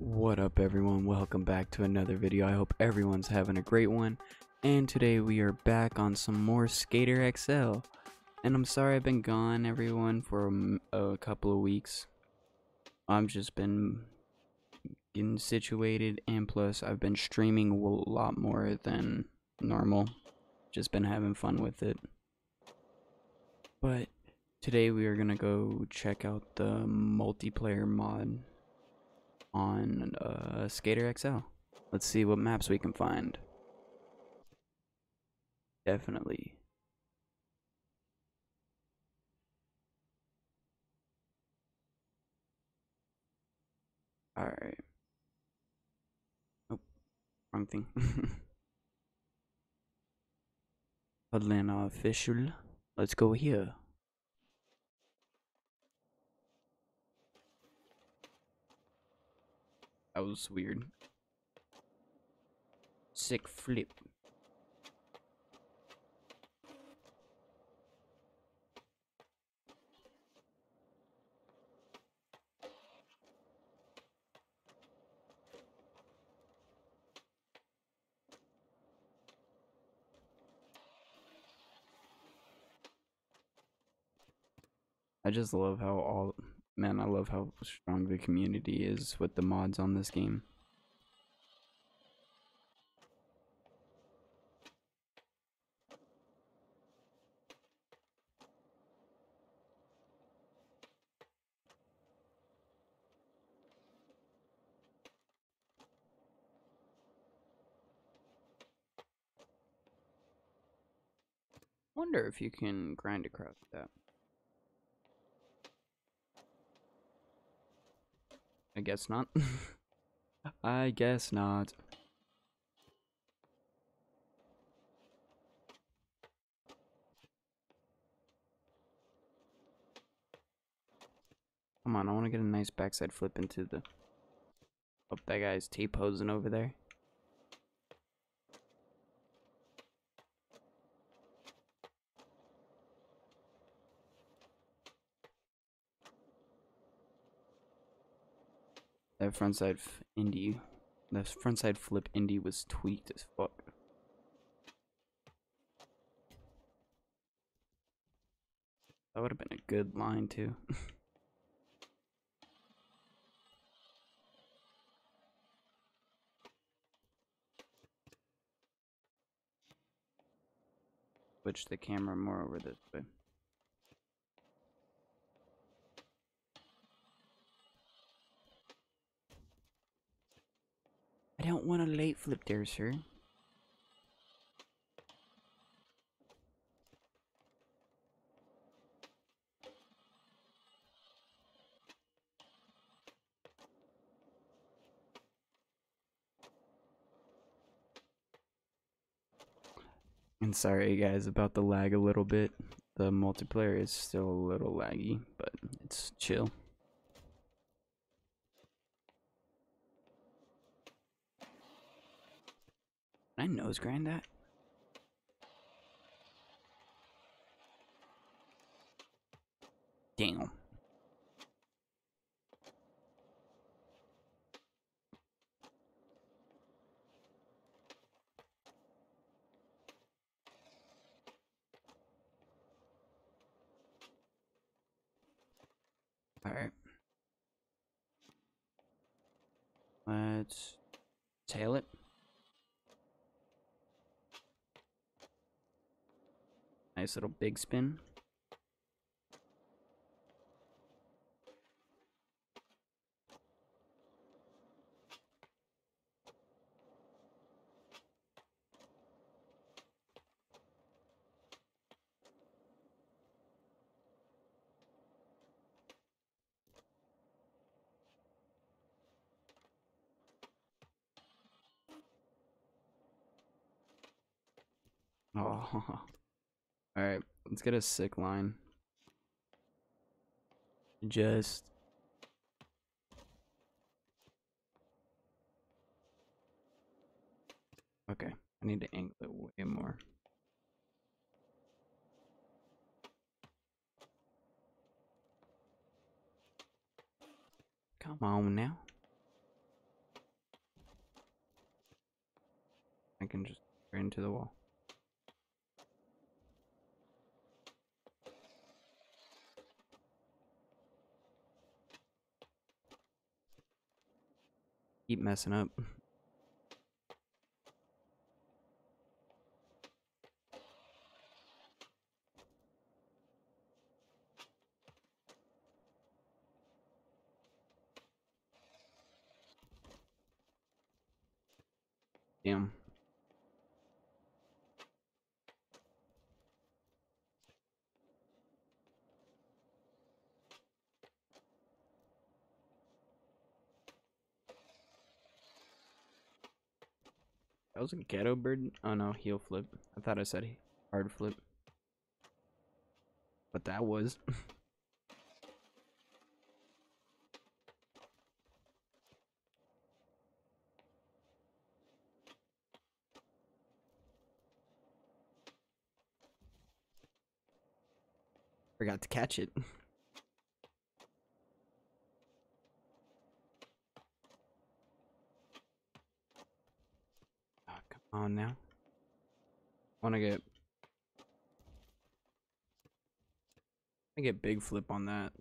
What up everyone, welcome back to another video. I hope everyone's having a great one. And today we are back on some more Skater XL. And I'm sorry I've been gone everyone for a couple of weeks. I've just been getting situated and plus I've been streaming a lot more than normal. Just been having fun with it. But today we are going to go check out the multiplayer mod on uh, Skater XL. Let's see what maps we can find. Definitely. Alright. Oh, wrong thing. Atlanta official. Let's go here. That was weird. Sick flip. I just love how all man, I love how strong the community is with the mods on this game. Wonder if you can grind across that. I guess not. I guess not. Come on, I want to get a nice backside flip into the. Oh, that guy's T posing over there. That frontside indie, the frontside flip indie was tweaked as fuck. That would have been a good line too. Switch the camera more over this way. Don't want a late flip there, sir. And sorry guys about the lag a little bit. The multiplayer is still a little laggy, but it's chill. Can I nose grind that? Damn. Alright. Let's tail it. Nice little big spin. Oh. Alright, let's get a sick line. Just Okay, I need to angle it way more. Come on now. I can just into the wall. Keep messing up. Damn. That was a ghetto bird? Oh no, heel flip. I thought I said hard flip. But that was. Forgot to catch it. Oh, come on now. I wanna get I get big flip on that.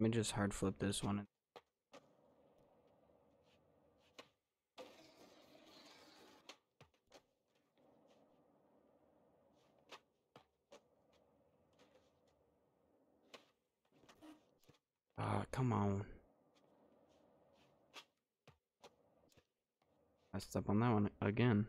Let me just hard flip this one. Ah, come on. Messed up on that one again.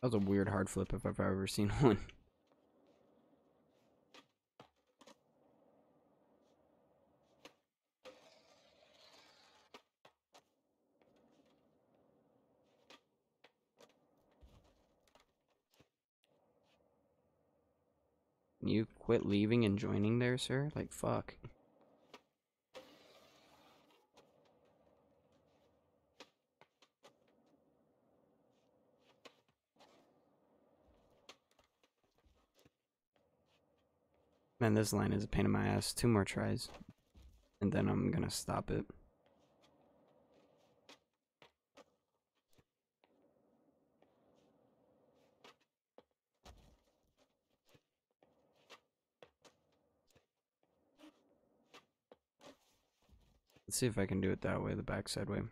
That was a weird hard flip if I've ever seen one. Can you quit leaving and joining there, sir? Like, fuck. Man, this line is a pain in my ass. Two more tries. And then I'm gonna stop it. Let's see if I can do it that way, the backside way.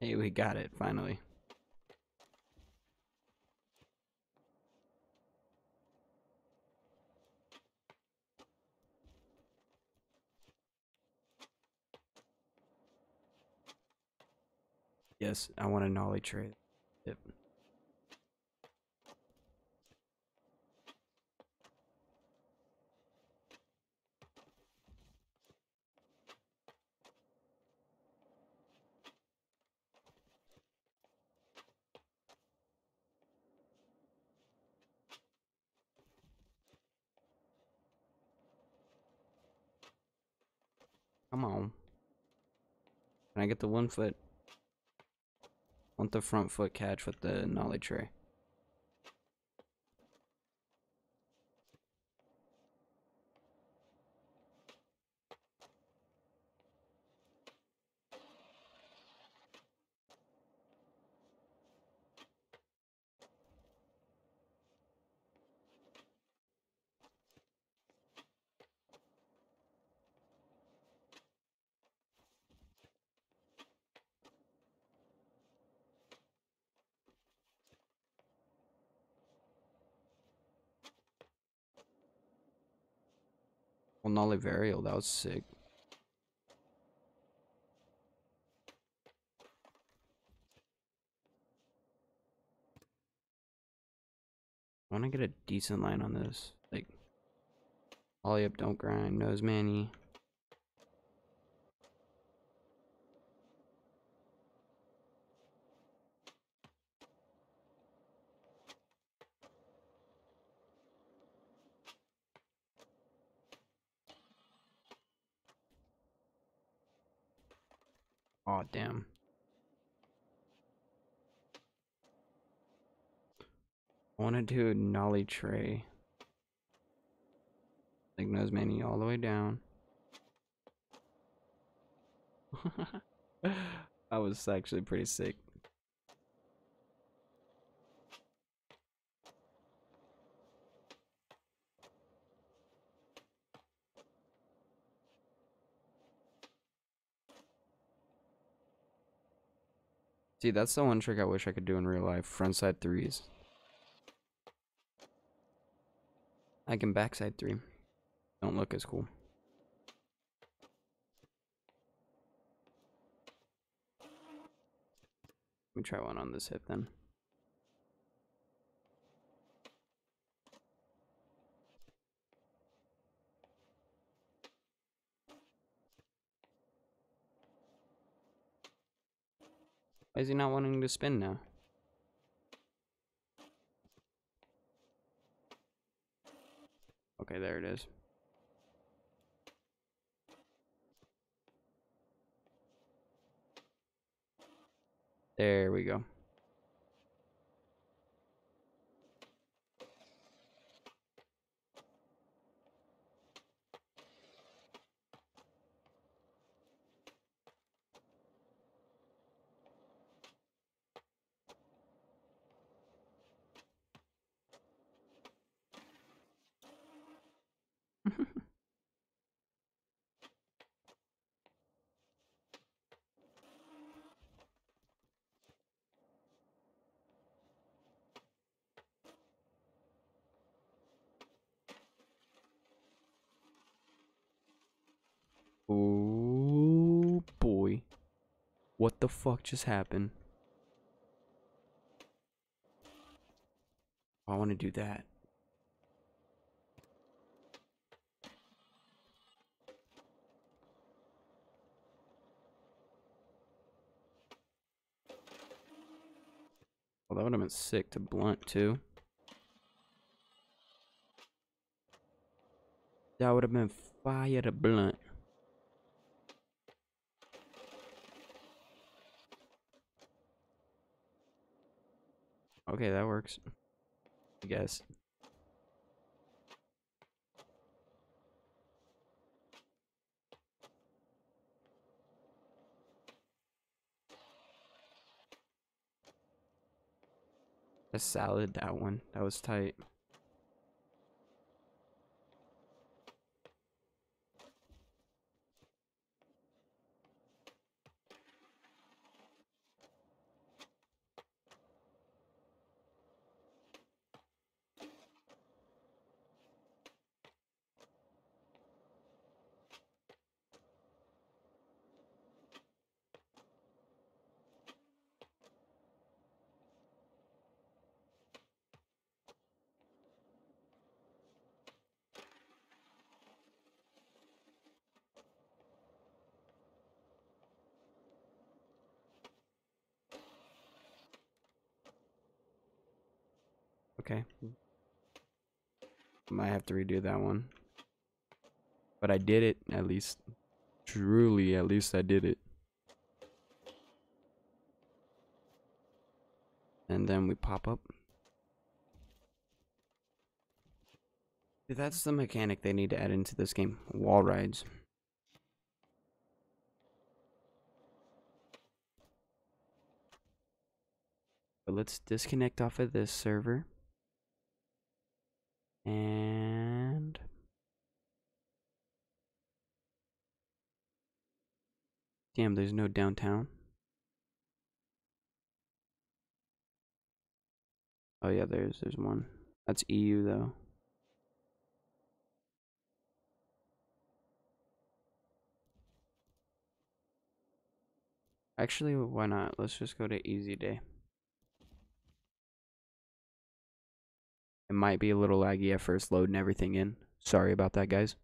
Hey, we got it, finally. Yes, I want a nollie tray. Yep. Come on. Can I get the one foot? Want the front foot catch with the nollie tray. Well, Nollie varial, that was sick. I want to get a decent line on this. Like, Ollie up, don't grind, nose manny. Oh, damn. I want to do a nollie tray. Like nose manny all the way down. that was actually pretty sick. See, that's the one trick I wish I could do in real life. Frontside threes. I can backside three. Don't look as cool. Let me try one on this hip then. Why is he not wanting to spin now? Okay, there it is. There we go. Oh boy. What the fuck just happened? I want to do that. Well, that would have been sick to blunt too. That would have been fire to blunt. Okay, that works. I guess. A salad, that one. That was tight. Okay. Might have to redo that one. But I did it, at least. Truly, at least I did it. And then we pop up. That's the mechanic they need to add into this game. Wall rides. But let's disconnect off of this server and damn there's no downtown. Oh yeah there's there's one. That's EU though. Actually why not? Let's just go to easy day. It might be a little laggy at first loading everything in. Sorry about that, guys.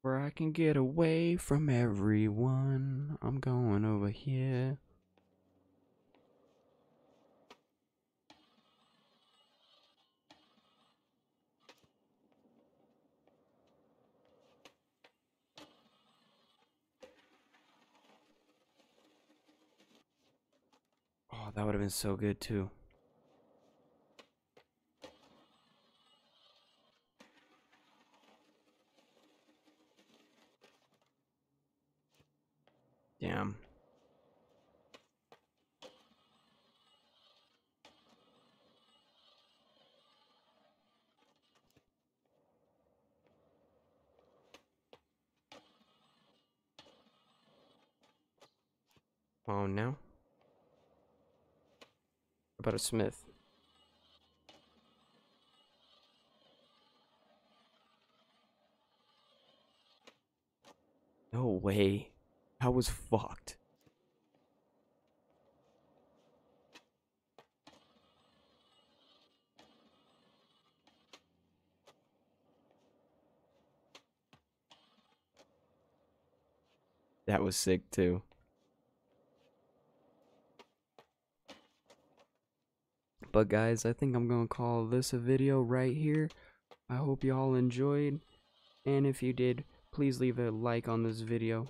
Where I can get away from everyone. I'm going over here. That would have been so good too. Damn. Oh no. About a smith. No way. I was fucked. That was sick too. But guys, I think I'm going to call this a video right here. I hope you all enjoyed. And if you did, please leave a like on this video.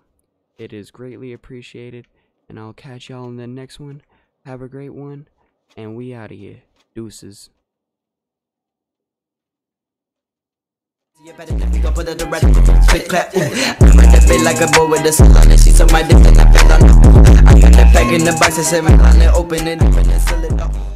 It is greatly appreciated. And I'll catch y'all in the next one. Have a great one. And we out of here. Deuces. You better me go put the red clap. I'm at the bed like a boy with a salon my dick and I on. I got that pack in the box my open it.